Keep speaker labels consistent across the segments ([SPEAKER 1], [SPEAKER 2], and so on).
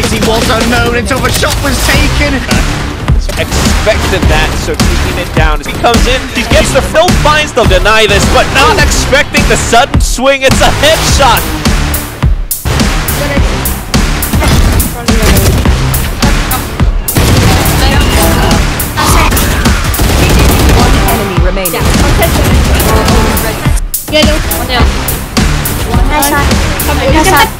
[SPEAKER 1] place he was unknown until the shot was taken.
[SPEAKER 2] Expected that, so keeping it down as he comes in, he gets the Phil finds they'll deny this, but not expecting the sudden swing. It's a headshot.
[SPEAKER 3] One enemy remaining.
[SPEAKER 4] Yellow.
[SPEAKER 5] Nice shot. Nice shot. Nice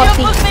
[SPEAKER 5] 40.